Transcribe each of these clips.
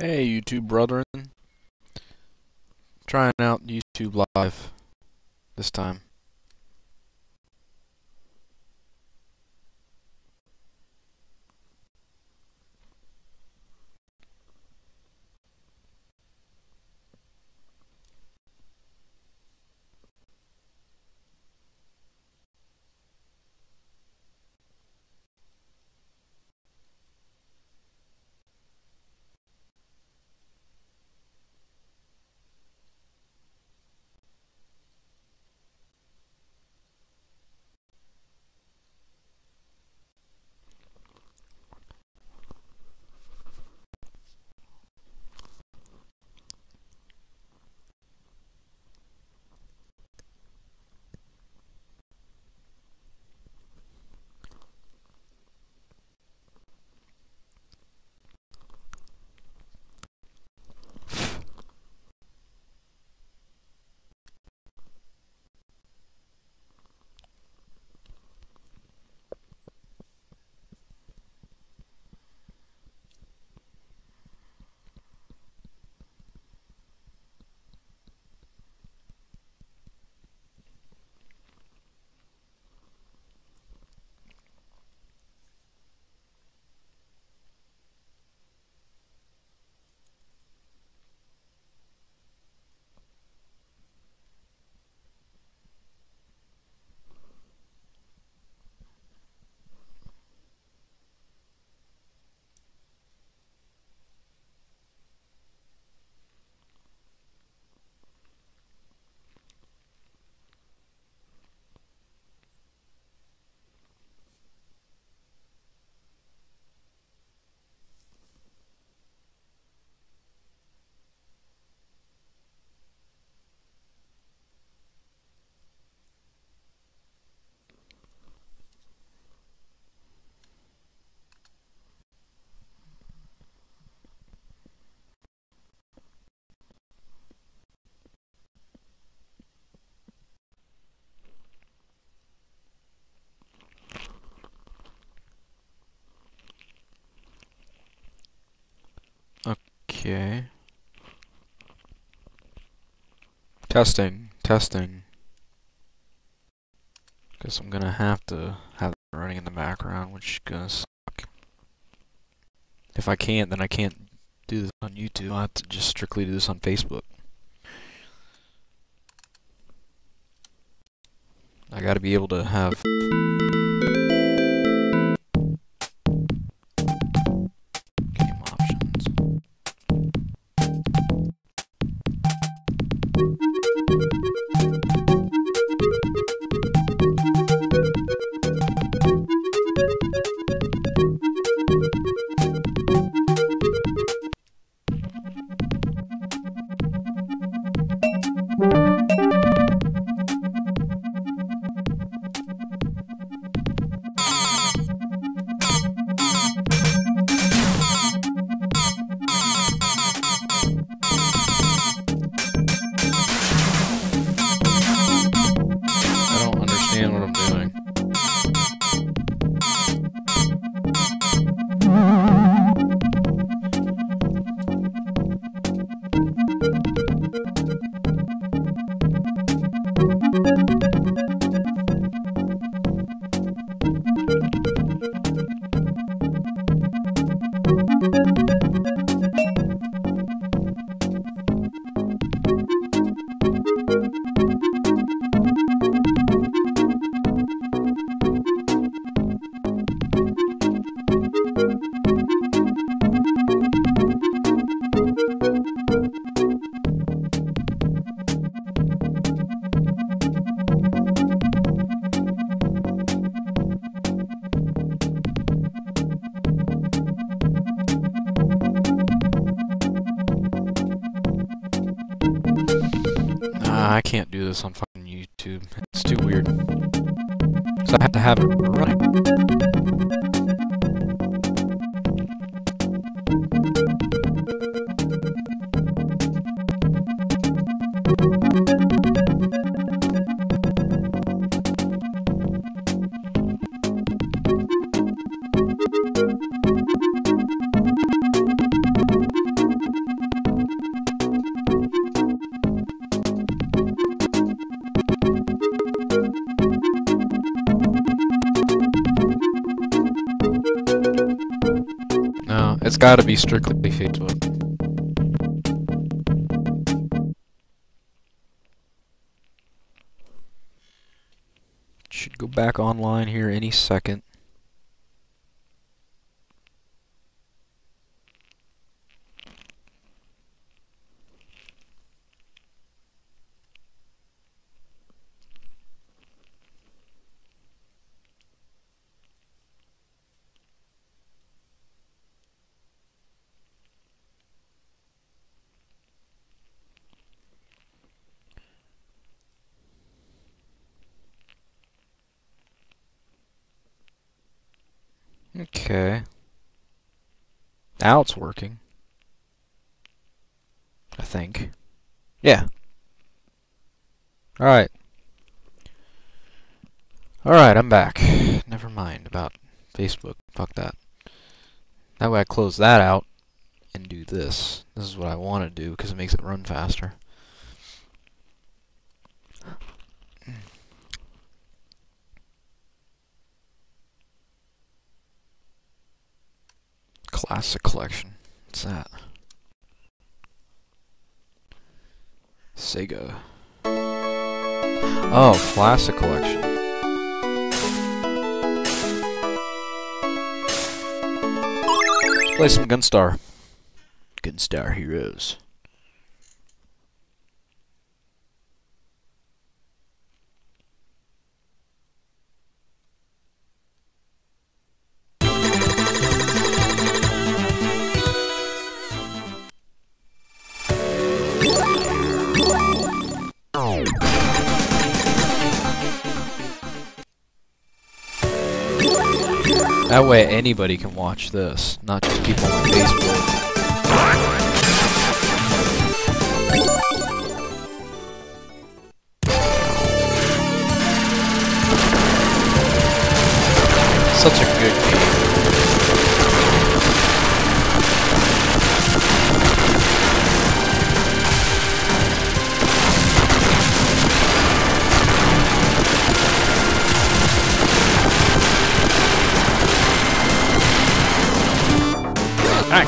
Hey YouTube brethren. Trying out YouTube Live this time. Okay. Testing, testing. Guess I'm gonna have to have it running in the background, which is gonna suck. If I can't, then I can't do this on YouTube. I'll have to just strictly do this on Facebook. I gotta be able to have this on fucking YouTube. It's too weird. So I have to have it running. Gotta be strictly Facebook. Should go back online here any second. Okay. Now it's working. I think. Yeah. Alright. Alright, I'm back. Never mind about Facebook. Fuck that. That way I close that out and do this. This is what I want to do because it makes it run faster. Classic collection. What's that? Sega. Oh, classic collection. Play some Gunstar. Gunstar Heroes. That way anybody can watch this, not just people on Facebook. Such a good game.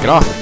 Grau.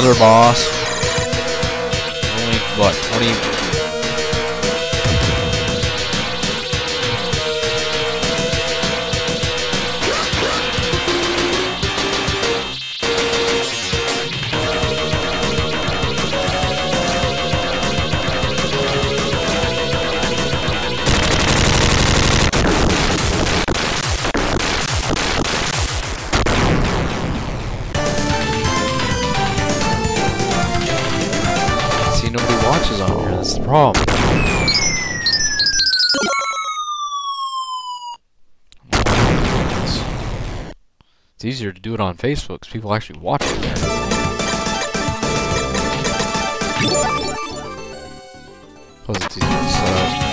Another boss. Only, what, 20... it on Facebook because people actually watch it there. Plus, it's easier to